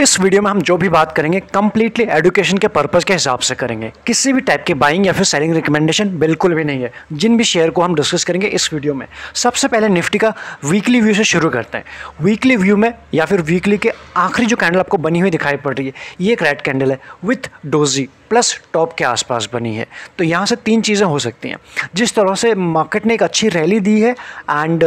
इस वीडियो में हम जो भी बात करेंगे कम्प्लीटली एडुकेशन के पर्पज़ के हिसाब से करेंगे। किसी भी टाइप के बाइंग या फिर सेलिंग रिकमेंडेशन बिल्कुल भी नहीं है। जिन भी शेयर को हम डिस्कस करेंगे इस वीडियो में। सबसे पहले निफ्टी का वीकली व्यू से शुरू करते हैं। वीकली व्यू में या फिर वीकली के आखिरी जो कैंडल आपको बनी हुई दिखाई पड़ रही है, ये एक रेड कैंडल है विथ डोजी प्लस टॉप के आसपास बनी है। तो यहाँ से तीन चीज़ें हो सकती हैं। जिस तरह से मार्केट ने एक अच्छी रैली दी है एंड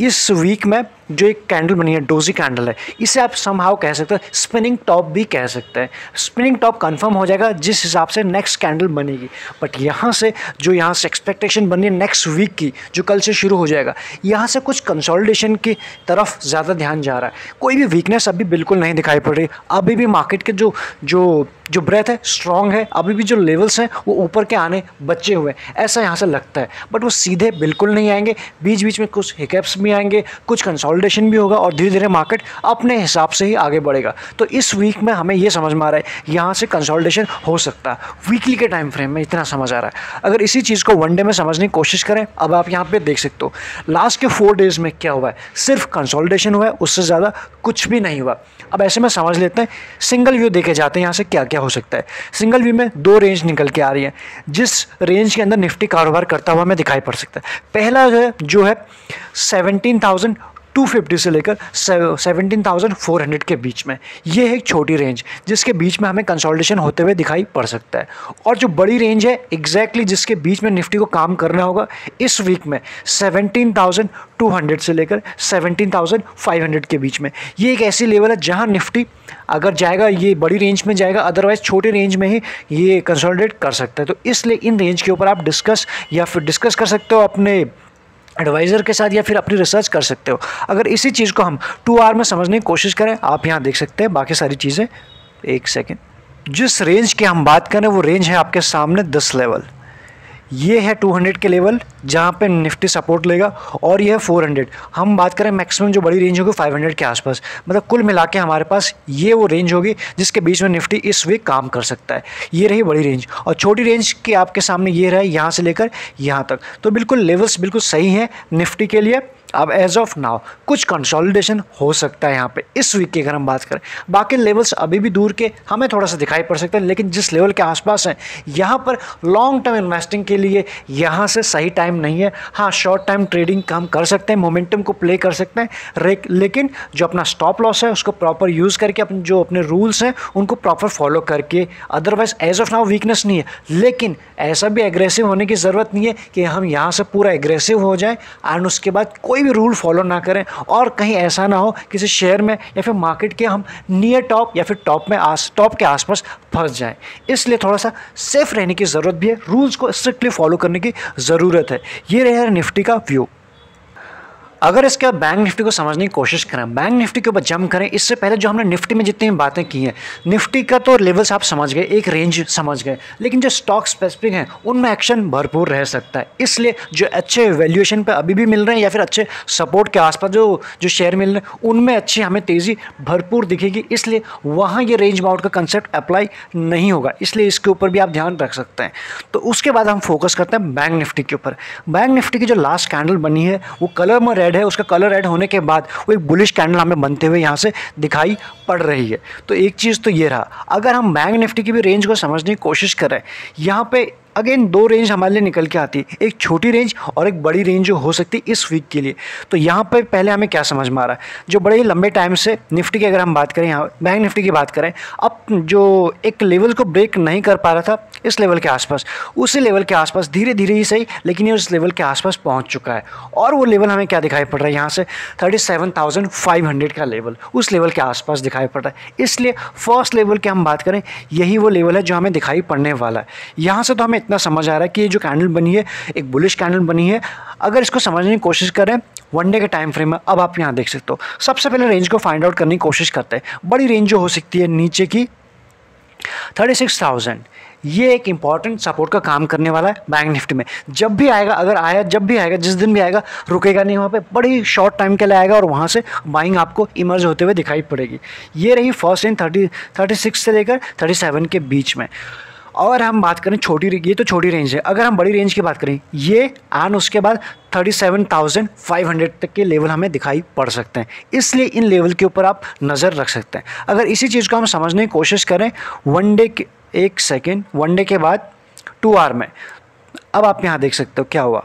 इस वीक में जो एक कैंडल बनी है डोजी कैंडल है, इसे आप समहाउ कह सकते हैं स्पिनिंग टॉप भी कह सकते हैं। स्पिनिंग टॉप कंफर्म हो जाएगा जिस हिसाब से नेक्स्ट कैंडल बनेगी। बट यहाँ से जो यहाँ से एक्सपेक्टेशन बनी है नेक्स्ट वीक की, जो कल से शुरू हो जाएगा, यहाँ से कुछ कंसोलिडेशन की तरफ़ ज़्यादा ध्यान जा रहा है। कोई भी वीकनेस अभी बिल्कुल नहीं दिखाई पड़ रही। अभी भी मार्केट के जो जो जो ब्रेथ है स्ट्रॉन्ग है, अभी भी जो लेवल्स हैं, वो ऊपर के आने बचे हुए हैं। ऐसा यहाँ से लगता है। बट वो सीधे बिल्कुल नहीं आएँगे। बीच बीच में कुछ हिकअप्स भी आएँगे, कुछ कंसोलिडेशन भी होगा और धीरे धीरे मार्केट अपने हिसाब से ही आगे बढ़ेगा। तो इस वीक में हमें ये समझ में आ रहा है, यहाँ से कंसोलिडेशन हो सकता है। वीकली के टाइम फ्रेम में इतना समझ आ रहा है। अगर इसी चीज़ को वन डे में समझने की कोशिश करें, अब आप यहाँ पर देख सकते हो लास्ट के फोर डेज़ में क्या हुआ है? सिर्फ़ कंसोलिडेशन हुआ है, उससे ज़्यादा कुछ भी नहीं हुआ। अब ऐसे में समझ लेते हैं सिंगल व्यू देखे जाते हैं, यहाँ से क्या क्या हो सकता है। सिंगल व्यू में दो रेंज निकल के आ रही है, जिस रेंज के अंदर निफ्टी कारोबार करता हुआ हमें दिखाई पड़ सकता है। पहला जो है जो है सेवनटीन थाउज़ेंड 250 से लेकर 17,400 के बीच में। ये है एक छोटी रेंज जिसके बीच में हमें कंसोलिडेशन होते हुए दिखाई पड़ सकता है। और जो बड़ी रेंज है एग्जैक्टली exactly जिसके बीच में निफ्टी को काम करना होगा इस वीक में 17,200 से लेकर 17,500 के बीच में। ये एक ऐसी लेवल है जहाँ निफ्टी अगर जाएगा ये बड़ी रेंज में जाएगा अदरवाइज़ छोटी रेंज में ही ये कंसोलिडेट कर सकता है। तो इसलिए इन रेंज के ऊपर आप डिस्कस या फिर डिस्कस कर सकते हो अपने एडवाइज़र के साथ या फिर अपनी रिसर्च कर सकते हो। अगर इसी चीज़ को हम टू आर में समझने की कोशिश करें, आप यहाँ देख सकते हैं, बाकी सारी चीज़ें, एक सेकेंड जिस रेंज की हम बात करें वो रेंज है आपके सामने दस लेवल ये है 200 के लेवल जहाँ पे निफ्टी सपोर्ट लेगा और ये है 400 हम बात करें मैक्सिमम जो बड़ी रेंज होगी 500 के आसपास। मतलब कुल मिला के हमारे पास ये वो रेंज होगी जिसके बीच में निफ्टी इस वीक काम कर सकता है। ये रही बड़ी रेंज और छोटी रेंज के आपके सामने ये रहे यहाँ से लेकर यहाँ तक। तो बिल्कुल लेवल्स बिल्कुल सही हैं निफ्टी के लिए। अब एज ऑफ़ नाउ कुछ कंसोलिडेशन हो सकता है यहाँ पे। इस वीक की अगर हम बात करें। बाकी लेवल्स अभी भी दूर के हमें थोड़ा सा दिखाई पड़ सकता है, लेकिन जिस लेवल के आसपास हैं, यहाँ पर लॉन्ग टर्म इन्वेस्टिंग के लिए यहाँ से सही टाइम नहीं है। हाँ शॉर्ट टाइम ट्रेडिंग हम कर सकते हैं मोमेंटम को प्ले कर सकते हैं लेकिन जो अपना स्टॉप लॉस है, उसको प्रॉपर यूज़ करके अपने जो अपने रूल्स हैं, उनको प्रॉपर फॉलो करके। Otherwise as of now weakness नहीं है। लेकिन ऐसा भी एग्रेसिव होने की ज़रूरत नहीं है कि हम यहाँ से पूरा एग्रेसिव हो जाए एंड उसके बाद कोई भी रूल फॉलो ना करें। और कहीं ऐसा ना हो, किसी शेयर में या फिर मार्केट के हम नियर टॉप या फिर टॉप में आस टॉप के आसपास फंस जाएँ। इसलिए थोड़ा सा सेफ़ रहने की ज़रूरत भी है। रूल्स को स्ट्रिक्टली फॉलो करने की ज़रूरत है। ये रहे निफ्टी का व्यू। अगर इसके बैंक निफ्टी को समझने की कोशिश करें बैंक निफ्टी के ऊपर जम करें, इससे पहले जो हमने निफ्टी में जितनी बातें की हैं, निफ्टी का तो लेवल्स आप समझ गए, एक रेंज समझ गए, लेकिन जो स्टॉक स्पेसिफिक हैं, उनमें एक्शन भरपूर रह सकता है। इसलिए जो अच्छे वैल्यूएशन पर अभी भी मिल रहे हैं या फिर अच्छे सपोर्ट के आसपास जो जो शेयर मिल रहे हैं, उनमें अच्छी हमें तेज़ी भरपूर दिखेगी। इसलिए वहाँ ये रेंज बाउट का कंसेप्ट अप्लाई नहीं होगा। इसलिए इसके ऊपर भी आप ध्यान रख सकते हैं। तो उसके बाद हम फोकस करते हैं बैंक निफ्टी के ऊपर। बैंक निफ्टी की जो लास्ट कैंडल बनी है, वो कलर में रेड रेड है, उसका कलर रेड होने के बाद वो एक बुलिश कैंडल हमें बनते हुए यहाँ से दिखाई पड़ रही है। तो एक चीज़ तो ये रहा, अगर हम बैंक निफ्टी की भी रेंज को समझने की कोशिश करें, यहाँ पे अगेन दो रेंज हमारे लिए निकल के आती है। एक छोटी रेंज और एक बड़ी रेंज जो हो सकती है इस वीक के लिए। तो यहाँ पर पहले हमें क्या समझ में आ रहा है? जो बड़े लंबे टाइम से निफ्टी की अगर हम बात करें, यहाँ बैंक निफ्टी की बात करें, अब जो एक लेवल को ब्रेक नहीं कर पा रहा था, इस लेवल के आसपास। उसी लेवल के आसपास धीरे धीरे ही सही, लेकिन ये उस लेवल के आसपास पहुँच चुका है। और वो लेवल हमें क्या दिखाई पड़ रहा है? यहाँ से thirty seven thousand five hundred का लेवल उस लेवल के आसपास दिखाई पड़ रहा है। इसलिए फ़र्स्ट लेवल की हम बात करें, यही वो लेवल है जो हमें दिखाई पड़ने वाला है। यहाँ से तो हमें इतना समझ आ रहा है कि ये जो कैंडल बनी है, एक बुलिश कैंडल बनी है। अगर इसको समझने की कोशिश करें वन डे के टाइम फ्रेम में, अब आप यहाँ देख सकते हो। सबसे पहले रेंज को फाइंड आउट करने की कोशिश करते हैं। बड़ी रेंज जो हो सकती है नीचे की थर्टी सिक्स थाउज़ेंड ये एक इंपॉर्टेंट सपोर्ट का काम करने वाला है बैंक निफ्टी में। जब भी आएगा, अगर आया, जब भी आएगा, जिस दिन भी आएगा, रुकेगा नहीं वहाँ पे। बड़ी शॉर्ट टाइम के लिए आएगा और वहाँ से बाइंग आपको इमर्ज होते हुए दिखाई पड़ेगी। ये रही फ़र्स्ट इन थर्टी थर्टी सिक्स से लेकर थर्टी सेवन के बीच में। और हम बात करें छोटी ये तो छोटी रेंज है। अगर हम बड़ी रेंज की बात करें ये आन उसके बाद 37,500 तक के लेवल हमें दिखाई पड़ सकते हैं। इसलिए इन लेवल के ऊपर आप नज़र रख सकते हैं। अगर इसी चीज़ को हम समझने की कोशिश करें वन डे के एक सेकेंड वन डे के बाद टू आर में। अब आप यहाँ देख सकते हो क्या हुआ।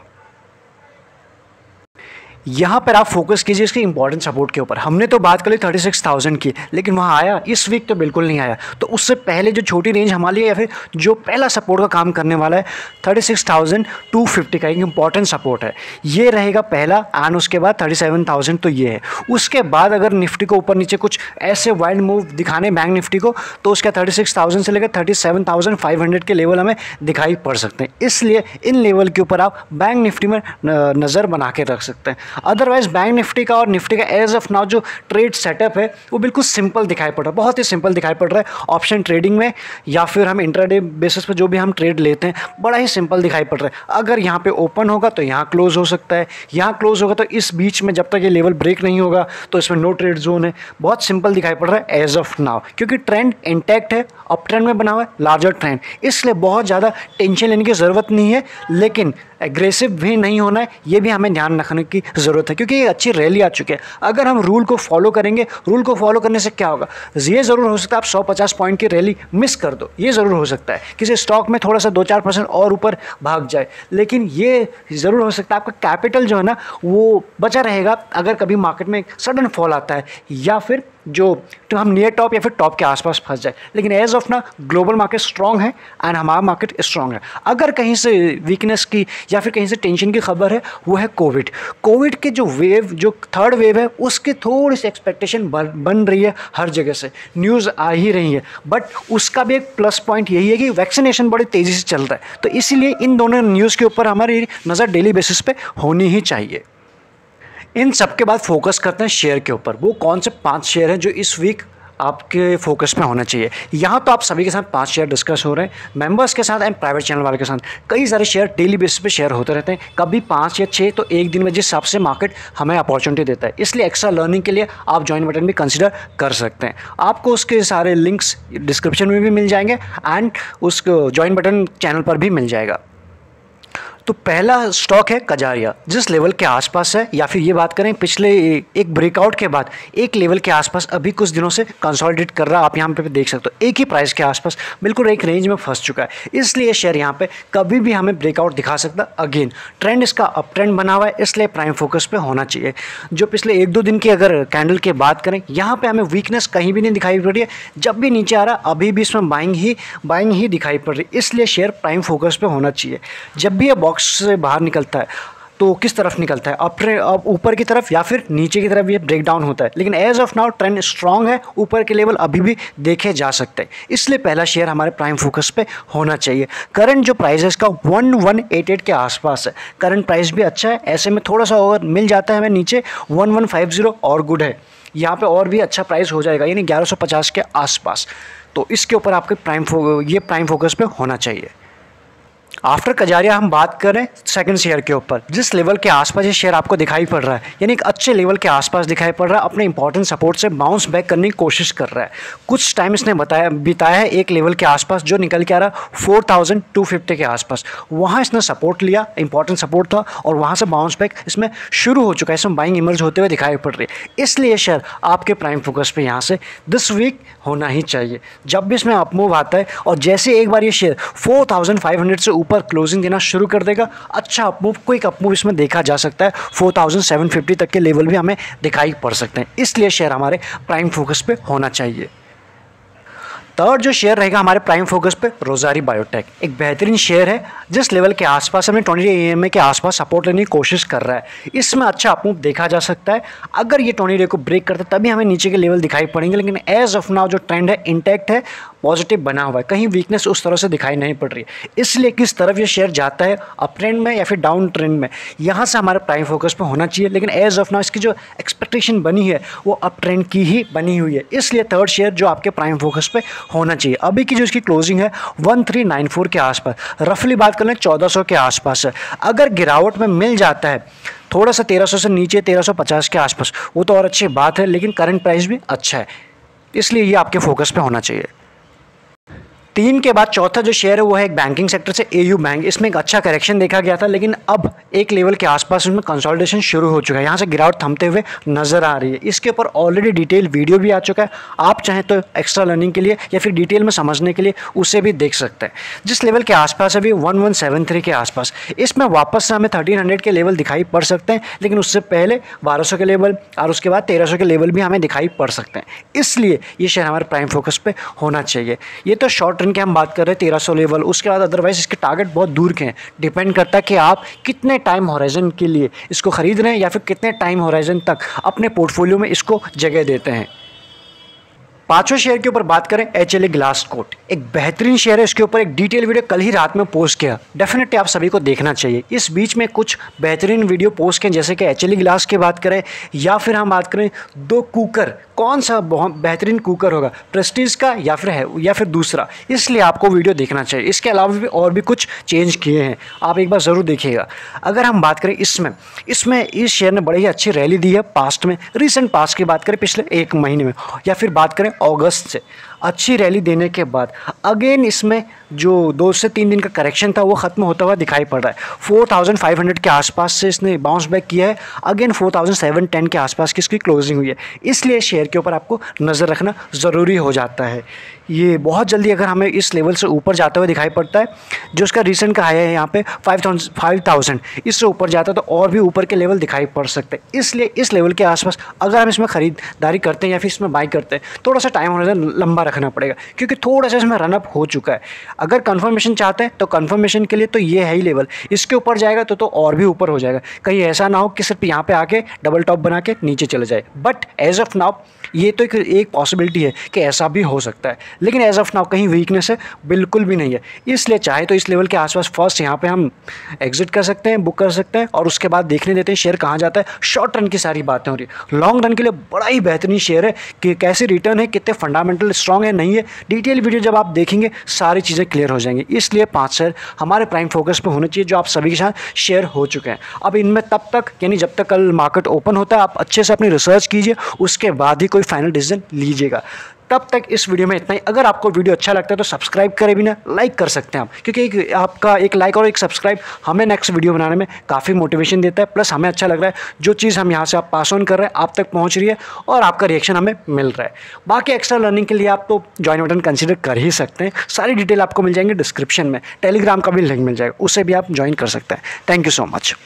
यहाँ पर आप फोकस कीजिए इसके इंपॉर्टेंट सपोर्ट के ऊपर। हमने तो बात कर ली थर्टी सिक्स थाउज़ेंड की, लेकिन वहाँ आया, इस वीक तो बिल्कुल नहीं आया। तो उससे पहले जो छोटी रेंज हमारी है या फिर जो पहला सपोर्ट का काम करने वाला है thirty six thousand two fifty का एक इंपॉर्टेंट सपोर्ट है। ये रहेगा पहला एंड उसके बाद थर्टी सेवन थाउज़ेंड तो ये है। उसके बाद अगर निफ्टी को ऊपर नीचे कुछ ऐसे वाइल्ड मूव दिखाने बैंक निफ्टी को तो उसका थर्टी सिक्स थाउज़ेंड से लेकर thirty seven thousand five hundred के लेवल हमें दिखाई पड़ सकते हैं। इसलिए इन लेवल के ऊपर आप बैंक निफ्टी में नज़र बना के रख सकते हैं। अदरवाइज़ बैंक निफ्टी का और निफ्टी का एज ऑफ़ नाउ जो ट्रेड सेटअप है, वो बिल्कुल सिंपल दिखाई पड़ रहा है। बहुत ही सिंपल दिखाई पड़ रहा है ऑप्शन ट्रेडिंग में, या फिर हम इंटरडे बेसिस पर जो भी हम ट्रेड लेते हैं, बड़ा ही सिंपल दिखाई पड़ रहा है। अगर यहाँ पर ओपन होगा तो यहाँ क्लोज हो सकता है। यहाँ क्लोज होगा तो इस बीच में जब तक ये लेवल ब्रेक नहीं होगा तो इसमें नो ट्रेड जोन है। बहुत सिंपल दिखाई पड़ रहा है एज ऑफ़ नाउ क्योंकि ट्रेंड इंटैक्ट है अप ट्रेंड में बना हुआ है लार्जर ट्रेंड इसलिए बहुत ज़्यादा टेंशन लेने की ज़रूरत नहीं है, लेकिन एग्रेसिव भी नहीं होना है, ये भी हमें ध्यान रखने की ज़रूरत है, क्योंकि ये अच्छी रैली आ चुकी है। अगर हम रूल को फॉलो करेंगे रूल को फॉलो करने से क्या होगा? ये ज़रूर हो सकता है आप 150 पॉइंट की रैली मिस कर दो, ये ज़रूर हो सकता है। किसी स्टॉक में थोड़ा सा दो चार परसेंट और ऊपर भाग जाए, लेकिन ये ज़रूर हो सकता है आपका कैपिटल जो है ना, वो बचा रहेगा, अगर कभी मार्केट में सडन फॉल आता है, या फिर जो तो हम नियर टॉप या फिर टॉप के आसपास फंस जाए। लेकिन एज ऑफ़ ना ग्लोबल मार्केट स्ट्रॉन्ग है एंड हमारा मार्केट स्ट्रॉन्ग है। अगर कहीं से वीकनेस की या फिर कहीं से टेंशन की खबर है, वो है कोविड कोविड के जो वेव जो थर्ड वेव है, उसके थोड़ी सी एक्सपेक्टेशन बन रही है हर जगह से। न्यूज़ आ ही रही है। बट उसका भी एक प्लस पॉइंट यही है कि वैक्सीनेशन बड़ी तेज़ी से चल रहा है। तो इसीलिए इन दोनों न्यूज़ के ऊपर हमारी नज़र डेली बेसिस पे होनी ही चाहिए। इन सब के बाद फोकस करते हैं शेयर के ऊपर। वो कौन से पाँच शेयर हैं जो इस वीक आपके फोकस में होना चाहिए? यहाँ तो आप सभी के साथ पाँच शेयर डिस्कस हो रहे हैं। मेंबर्स के साथ एंड प्राइवेट चैनल वाले के साथ। कई सारे शेयर डेली बेसिस पे शेयर होते रहते हैं। कभी पाँच या छः तो एक दिन में जिस हिसाब से मार्केट हमें अपॉर्चुनिटी देता है। इसलिए एक्स्ट्रा लर्निंग के लिए आप ज्वाइन बटन भी कंसिडर कर सकते हैं। आपको उसके सारे लिंक्स डिस्क्रिप्शन में भी मिल जाएँगे एंड उस ज्वाइन बटन चैनल पर भी मिल जाएगा। तो पहला स्टॉक है कजारिया, जिस लेवल के आसपास है। या फिर ये बात करें, पिछले एक ब्रेकआउट के बाद, एक लेवल के आसपास अभी कुछ दिनों से कंसोलिडेट कर रहा, आप यहाँ पे देख सकते हो, एक ही प्राइस के आसपास, बिल्कुल एक रेंज में फंस चुका है। इसलिए शेयर यहाँ पे कभी भी हमें ब्रेकआउट दिखा सकता। अगेन ट्रेंड इसका अप ट्रेंड बना हुआ है, इसलिए प्राइम फोकस पे होना चाहिए। जो पिछले एक दो दिन की अगर कैंडल की बात करें, यहाँ पे हमें वीकनेस कहीं भी नहीं दिखाई पड़ रही है। जब भी नीचे आ रहा, अभी भी इसमें बाइंग ही बाइंग ही दिखाई पड़ रही है। इसलिए शेयर प्राइम फोकस पे होना चाहिए। जब भी ये बॉक्स बॉक्स से बाहर निकलता है तो किस तरफ़ निकलता है? अप ऊपर की तरफ़ या फिर नीचे की तरफ़ ये ब्रेक डाउन होता है। लेकिन as of now trend strong है, ऊपर के लेवल अभी भी देखे जा सकते हैं। इसलिए पहला शेयर हमारे प्राइम फोकस पे होना चाहिए। करंट जो प्राइस है इसका वन वन एट एट के आसपास है करंट प्राइस भी अच्छा है, ऐसे में थोड़ा सा और मिल जाता है हमें नीचे वन वन फाइव ज़ीरो और गुड है। यहाँ पे और भी अच्छा प्राइस हो जाएगा, यानी ग्यारह सौ पचास के आसपास। तो इसके ऊपर आपके प्राइम ये प्राइम फोकस पे होना चाहिए। आफ्टर कजारिया हम बात करें सेकंड शेयर के ऊपर, जिस लेवल के आसपास ये शेयर आपको दिखाई पड़ रहा है, यानी एक अच्छे लेवल के आसपास दिखाई पड़ रहा है, अपने इंपॉर्टेंट सपोर्ट से बाउंस बैक करने की कोशिश कर रहा है। कुछ टाइम इसने बताया, बिताया है एक लेवल के आसपास जो निकल के आ रहा फोर थाउज़ेंड टू फिफ्टी के आसपास। वहाँ इसने सपोर्ट लिया इंपॉर्टेंट सपोर्ट था, और वहाँ से बाउंस बैक इसमें शुरू हो चुका है, इसमें बाइंग इमर्ज होते हुए दिखाई पड़ रही है। इसलिए शेयर आपके प्राइम फोकस पर यहाँ से दिस वीक होना ही चाहिए। जब भी इसमें अपमूव आता है, और जैसे एक बार ये शेयर फोर से ऊपर क्लोजिंग देना शुरू कर देगा। अच्छा अपमूव क्विक अपमूव इसमें देखा जा सकता है। फोर थाउज़ेंड सेवन फिफ्टी तक के लेवल भी हमें दिखाई पड़ सकते हैं। इसलिए शेयर हमारे प्राइम फोकस पे होना चाहिए। थर्ड जो शेयर रहेगा हमारे प्राइम फोकस पे रोजारी बायोटेक एक बेहतरीन शेयर है, जिस लेवल के आसपास हमें ट्वेंटी ए के आसपास सपोर्ट लेने की कोशिश कर रहा है। इसमें अच्छा अपमूव देखा जा सकता है, अगर ये ट्वेंटी डे को ब्रेक करते तभी हमें नीचे के लेवल दिखाई पड़ेंगे, लेकिन एज ऑफ़ नाउ जो ट्रेंड है इंटैक्ट है पॉजिटिव बना हुआ है। कहीं वीकनेस उस तरह से दिखाई नहीं पड़ रही है। इसलिए किस तरफ़ ये शेयर जाता है अप ट्रेंड में या फिर डाउन ट्रेंड में? यहाँ से हमारे प्राइम फोकस पे होना चाहिए, लेकिन एज ऑफ़ नाउ इसकी जो एक्सपेक्टेशन बनी है, वो अप ट्रेंड की ही बनी हुई है। इसलिए थर्ड शेयर जो आपके प्राइम फोकस पे होना चाहिए। अभी की जो इसकी क्लोजिंग है वन थ्री नाइन फोर के आसपास। रफली बात कर लें, चौदह सौ के आसपास। अगर गिरावट में मिल जाता है थोड़ा सा तेरह सौ से नीचे, तेरह सौ पचास के आसपास, वो तो और अच्छी बात है, लेकिन करंट प्राइस भी अच्छा है। इसलिए ये आपके फोकस पे होना चाहिए। तीन के बाद चौथा जो शेयर है, वो है एक बैंकिंग सेक्टर से एयू बैंक इसमें एक अच्छा करेक्शन देखा गया था, लेकिन अब एक लेवल के आसपास इसमें कंसोलिडेशन शुरू हो चुका है। यहाँ से गिरावट थमते हुए नज़र आ रही है। इसके ऊपर ऑलरेडी डिटेल वीडियो भी आ चुका है। आप चाहें तो एक्स्ट्रा लर्निंग के लिए या फिर डिटेल में समझने के लिए उसे भी देख सकते हैं। जिस लेवल के आसपास अभी वन वन सेवन थ्री के आसपास। इसमें वापस से हमें थर्टीन हंड्रेड के लेवल दिखाई पड़ सकते हैं, लेकिन उससे पहले बारह सौ के लेवल और उसके बाद तेरह सौ के लेवल भी हमें दिखाई पड़ सकते हैं। इसलिए ये शेयर हमारे प्राइम फोकस पे होना चाहिए। ये तो शॉर्ट रन की हम बात कर रहे हैं, तेरह लेवल उसके बाद अदरवाइज़ इसके टारगेट बहुत दूर के हैं। डिपेंड करता है कि आप कितने टाइम होराइजन के लिए इसको ख़रीद रहे हैं या फिर कितने टाइम होराइजन तक अपने पोर्टफोलियो में इसको जगह देते हैं। पाँचवें शेयर के ऊपर बात करें H L A glass coat एक बेहतरीन शेयर है, इसके ऊपर एक डिटेल वीडियो कल ही रात में पोस्ट किया। डेफिनेटली आप सभी को देखना चाहिए। इस बीच में कुछ बेहतरीन वीडियो पोस्ट किए जैसे कि एच एल ए ग्लास की बात करें, या फिर हम बात करें, दो कुकर। कौन सा बहुत बेहतरीन कुकर होगा? प्रेस्टीज का या फिर है, या फिर दूसरा? इसलिए आपको वीडियो देखना चाहिए। इसके अलावा भी और भी कुछ चेंज किए हैं। आप एक बार ज़रूर देखिएगा। अगर हम बात करें इसमें इसमें इस शेयर ने बड़ी ही अच्छी रैली दी है पास्ट में। रिसेंट पास्ट की बात करें, पिछले एक महीने में। या फिर बात करें अगस्त से अच्छी रैली देने के बाद। अगेन इसमें जो दो से तीन दिन का करेक्शन था, वो ख़त्म होता हुआ दिखाई पड़ रहा है। फोर थाउज़ेंड फाइव हंड्रेड के आसपास से इसने बाउंस बैक किया है। Again four thousand seven ten के आसपास की इसकी क्लोजिंग हुई है। इसलिए शेयर के ऊपर आपको नज़र रखना ज़रूरी हो जाता है। ये बहुत जल्दी अगर हमें इस लेवल से ऊपर जाते हुए दिखाई पड़ता है, जो उसका रिसेंट का हाई है यहाँ पे फाइव थाउज़ेंड फाइव थाउज़ेंड इससे ऊपर जाता है तो और भी ऊपर के लेवल दिखाई पड़ सकते। हैं इसलिए इस लेवल के आसपास अगर हम इसमें ख़रीदारी करते हैं या फिर इसमें बाई करते हैं, थोड़ा सा टाइम होने लंबा पड़ेगा। क्योंकि थोड़ा सा इसमें रनअप हो चुका है। अगर कन्फर्मेशन चाहते हैं तो कन्फर्मेशन के लिए तो ये है ही लेवल इसके ऊपर जाएगा तो तो और भी ऊपर हो जाएगा। कहीं ऐसा ना हो कि सिर्फ़ यहाँ पे आके डबल टॉप बना के नीचे चले जाए। बट एज ऑफ़ नाउ ये तो एक पॉसिबिलिटी है कि ऐसा भी हो सकता है। लेकिन एज ऑफ़ नाउ कहीं वीकनेस है, बिल्कुल भी नहीं है। इसलिए चाहे तो इस लेवल के आसपास फ़र्स्ट यहाँ पे हम एग्जिट कर सकते हैं बुक कर सकते हैं, और उसके बाद देखने देते हैं शेयर कहाँ जाता है। शॉर्ट रन की सारी बातें हो रही है। लॉन्ग रन के लिए बड़ा ही बेहतरीन शेयर है कि कैसे रिटर्न है, कितने फंडामेंटल स्ट्रॉन्ग है नहीं है। डिटेल वीडियो जब आप देखेंगे, सारी चीज़ें क्लियर हो जाएँगी। इसलिए पाँच शेयर हमारे प्राइम फोकस पर होने चाहिए जो आप सभी के साथ शेयर हो चुके हैं। अब इनमें तब तक, यानी जब तक कल मार्केट ओपन होता है, आप अच्छे से अपनी रिसर्च कीजिए, उसके बाद ही कोई फाइनल डिसीज़न लीजिएगा। तब तक इस वीडियो में इतना ही। अगर आपको वीडियो अच्छा लगता है तो सब्सक्राइब करें भी ना लाइक कर सकते हैं आप। क्योंकि एक, आपका एक लाइक और एक सब्सक्राइब हमें नेक्स्ट वीडियो बनाने में काफ़ी मोटिवेशन देता है। प्लस हमें अच्छा लग रहा है, जो चीज़ हम यहाँ से आप पास ऑन कर रहे हैं, आप तक पहुँच रही है और आपका रिएक्शन हमें मिल रहा है। बाकी एक्स्ट्रा लर्निंग के लिए आप तो ज्वाइन बटन कंसिडर कर ही सकते हैं। सारी डिटेल आपको मिल जाएँगे डिस्क्रिप्शन में। टेलीग्राम का भी लिंक मिल जाएगा उसे भी आप ज्वाइन कर सकते हैं। Thank you so much